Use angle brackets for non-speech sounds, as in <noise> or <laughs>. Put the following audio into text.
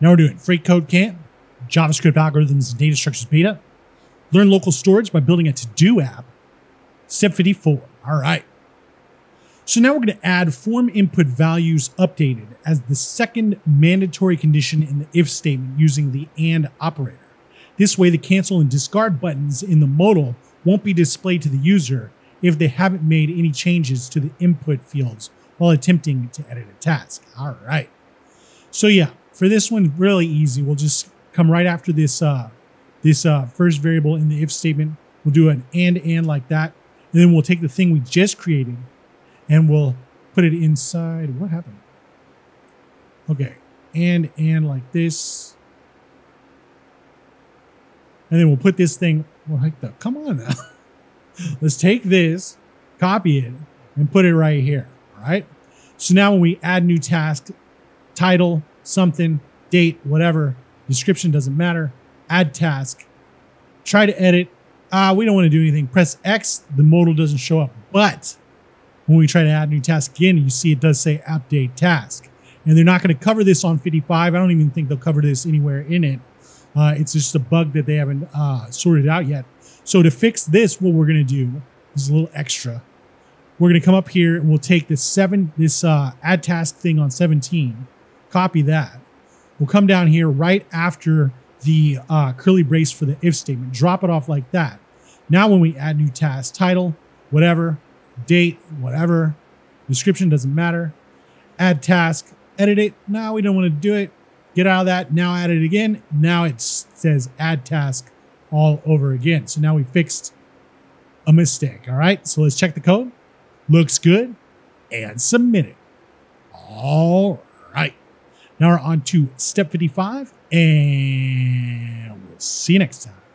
Now we're doing freeCodeCamp, JavaScript algorithms and data structures beta, learn local storage by building a to-do app. Step 54. All right. So now we're going to add form input values updated as the second mandatory condition in the if statement using the AND operator. This way, the cancel and discard buttons in the modal won't be displayed to the user if they haven't made any changes to the input fields while attempting to edit a task. All right. So yeah, for this one, really easy. We'll just come right after this uh, this uh, first variable in the if statement. We'll do an and and like that, and then we'll take the thing we just created, and we'll put it inside. What happened? Okay, and and like this, and then we'll put this thing. Like the come on now. <laughs> Let's take this, copy it, and put it right here. All right. So now when we add new task, title, something, date, whatever, description doesn't matter, add task, try to edit. Ah, uh, we don't want to do anything. Press X, the modal doesn't show up. But when we try to add new task again, you see it does say update task. And they're not going to cover this on 55. I don't even think they'll cover this anywhere in it. Uh, it's just a bug that they haven't uh, sorted out yet. So to fix this, what we're going to do is a little extra. We're going to come up here and we'll take this seven, this uh, add task thing on 17, copy that. We'll come down here right after the uh, curly brace for the if statement, drop it off like that. Now when we add new task, title, whatever, date, whatever, description doesn't matter, add task, edit it. Now we don't want to do it. Get out of that. Now add it again. Now it says add task all over again. So now we fixed a mistake. All right. So let's check the code. Looks good. And submit it. All. Now we're on to step 55 and we'll see you next time.